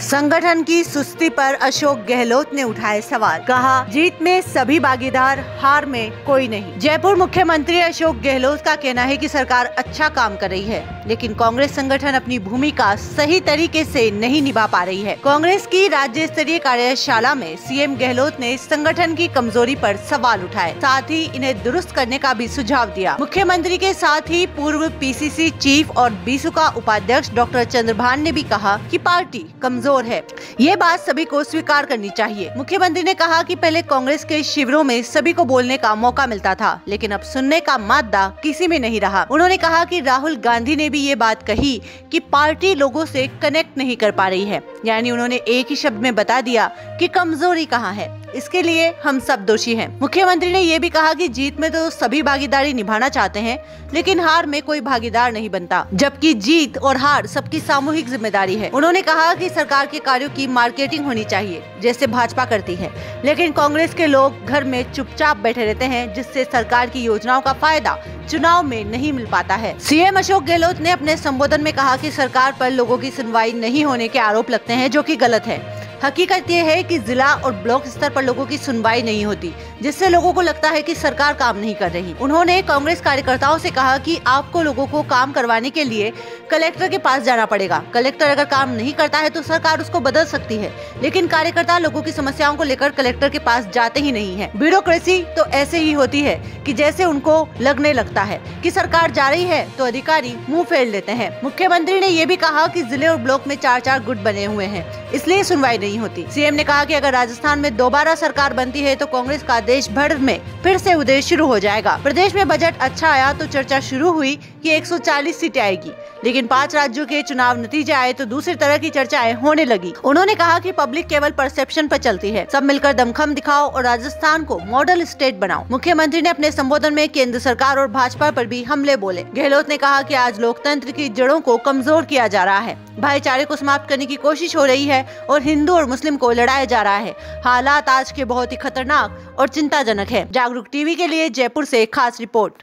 संगठन की सुस्ती पर अशोक गहलोत ने उठाए सवाल। कहा, जीत में सभी भागीदार हार में कोई नहीं। जयपुर मुख्यमंत्री अशोक गहलोत का कहना है कि सरकार अच्छा काम कर रही है, लेकिन कांग्रेस संगठन अपनी भूमिका सही तरीके से नहीं निभा पा रही है। कांग्रेस की राज्य स्तरीय कार्यशाला में सीएम गहलोत ने संगठन की कमज़ोरी पर सवाल उठाए। साथ ही इन्हें दुरुस्त करने का भी सुझाव दिया। मुख्यमंत्री के साथ ही पूर्व पीसीसी चीफ और बीसू का उपाध्यक्ष डॉक्टर चंद्रभान ने भी कहा कि पार्टी कमज़ोर है। ये बात सभी को स्वीकार करनी चाहिए। मुख्यमंत्री ने कहा कि पहले कांग्रेस के शिविरों में सभी को बोलने का मौका मिलता था, लेकिन अब सुनने का मादा किसी में नहीं रहा। उन्होंने कहा कि राहुल गांधी ने भी ये बात कही कि पार्टी लोगों से कनेक्ट नहीं कर पा रही है। यानी उन्होंने एक ही शब्द में बता दिया कि कमज़ोरी कहाँ है। इसके लिए हम सब दोषी हैं। मुख्यमंत्री ने ये भी कहा कि जीत में तो सभी भागीदारी निभाना चाहते हैं, लेकिन हार में कोई भागीदार नहीं बनता, जबकि जीत और हार सबकी सामूहिक ज़िम्मेदारी है। उन्होंने कहा कि सरकार के कार्यों की मार्केटिंग होनी चाहिए, जैसे भाजपा करती है। लेकिन कांग्रेस के लोग घर में चुपचाप बैठे रहते हैं, जिससे सरकार की योजनाओं का फ़ायदा चुनाव में नहीं मिल पाता है। सीएम अशोक गहलोत ने अपने संबोधन में कहा कि सरकार पर लोगों की सुनवाई नहीं होने के आरोप लगते हैं, जो कि गलत है। हकीकत ये है कि जिला और ब्लॉक स्तर पर लोगों की सुनवाई नहीं होती, जिससे लोगों को लगता है कि सरकार काम नहीं कर रही। उन्होंने कांग्रेस कार्यकर्ताओं से कहा कि आपको लोगों को काम करवाने के लिए कलेक्टर के पास जाना पड़ेगा। कलेक्टर अगर काम नहीं करता है तो सरकार उसको बदल सकती है, लेकिन कार्यकर्ता लोगों की समस्याओं को लेकर कलेक्टर के पास जाते ही नहीं है। ब्यूरोक्रेसी तो ऐसे ही होती है कि जैसे उनको लगने लगता है कि सरकार जा रही है तो अधिकारी मुँह फेर लेते हैं। मुख्यमंत्री ने ये भी कहा कि ज़िले और ब्लॉक में चार चार गुट बने हुए हैं, इसलिए सुनवाई नहीं होती। सीएम ने कहा कि अगर राजस्थान में दोबारा सरकार बनती है तो कांग्रेस का देश भर में फिर से उदय शुरू हो जाएगा। प्रदेश में बजट अच्छा आया तो चर्चा शुरू हुई। कि 140 सीटें आएगी। लेकिन पाँच राज्यों के चुनाव नतीजे आए तो दूसरी तरह की चर्चाएँ होने लगी। उन्होंने कहा कि पब्लिक केवल परसेप्शन पर चलती है। सब मिलकर दमखम दिखाओ और राजस्थान को मॉडल स्टेट बनाओ। मुख्यमंत्री ने अपने संबोधन में केंद्र सरकार और भाजपा पर भी हमले बोले। गहलोत ने कहा कि आज लोकतंत्र की जड़ों को कमज़ोर किया जा रहा है। भाईचारे को समाप्त करने की कोशिश हो रही है और हिंदू और मुस्लिम को लड़ाया जा रहा है। हालात आज के बहुत ही खतरनाक और चिंताजनक है। जागरूक टीवी के लिए जयपुर से खास रिपोर्ट।